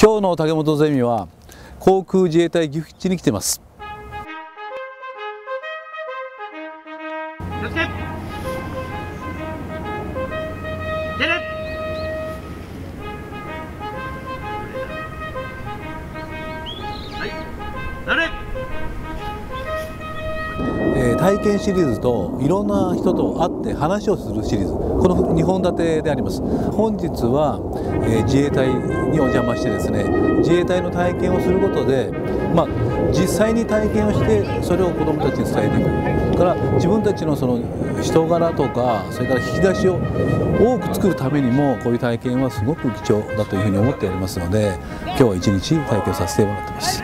今日の竹本ゼミは航空自衛隊岐阜基地に来てます。えー、体験シリーズといろんな人と会って話をするシリーズ。この2本立てであります。本日は、え、自衛隊にお邪魔してですね自衛隊の体験をすることで、まあ、実際に体験をしてそれを子どもたちに伝えていく。から自分たちのその人柄とかそれから引き出しを多く作るためにもこういう体験はすごく貴重だというふうに思っておりますので今日は一日体験させてもらってます。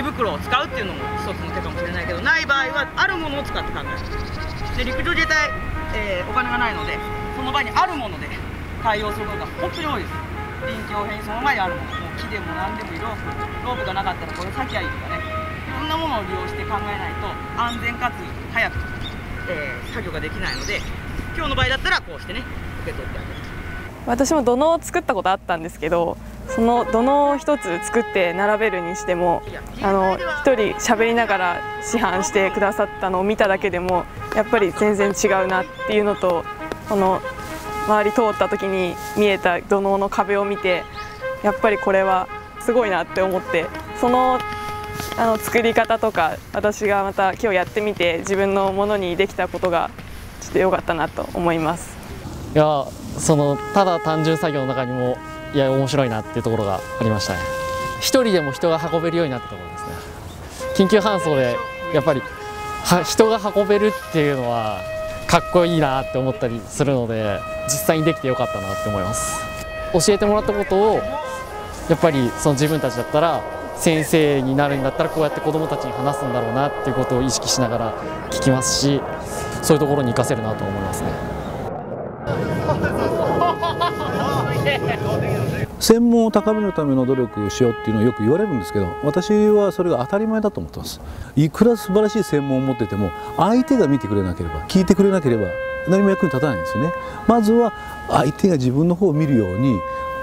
手袋を使うっていうのも一つの手かもしれないけどない場合はあるものを使って考える。で陸上自衛隊、えー、お金がないのでその場にあるもので対応することが本当に多いです臨機応変にその前にあるものもう木でも何でもいいロープロープがなかったらこれ裂きゃいいとかねいろんなものを利用して考えないと安全かつ早く、えー、作業ができないので今日の場合だったらこうしてね受け取ってあげる私も土のを作ったことあったんですけどその土の一つ作って並べるにしてもあの一人喋りながら師範してくださったのを見ただけでもやっぱり全然違うなっていうのとこの周り通った時に見えた土のの壁を見てやっぱりこれはすごいなって思ってそのあの作り方とか私がまた今日やってみて自分のものにできたことがちょっと良かったなと思います。いやそのただ単純作業の中にもいや面白いなっていうところがありましたね。一人でも人が運べるようになったところですね。緊急搬送でやっぱり人が運べるっていうのはかっこいいなって思ったりするので実際にできてよかったなって思います。教えてもらったことをやっぱりその自分たちだったら先生になるんだったらこうやって子どもたちに話すんだろうなっていうことを意識しながら聞きますしそういうところに活かせるなと思いますね。専門を高めるための努力をしようっていうのはよく言われるんですけど私はそれが当たり前だと思ってます。いくら素晴らしい専門を持ってても相手が見てくれなければ聞いてくれなければ何も役に立たないんですよね。まずは相手が自分の方を見るように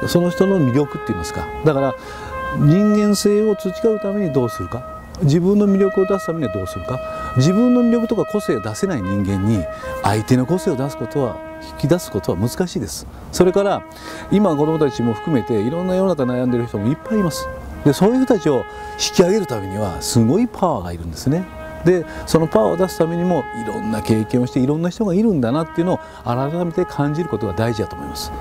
その人の魅力って言いますか。だから人間性を培うためにどうするか。自分の魅力を出すためにはどうするか？自分の魅力とか個性を出せない人間に相手の個性を出すことは引き出すことは難しいです。それから今子どもたちも含めていろんな世の中悩んでる人もいっぱいいます。でそういう人たちを引き上げるためにはすごいパワーがいるんですね。でそのパワーを出すためにもいろんな経験をしていろんな人がいるんだなっていうのを改めて感じることが大事だと思います。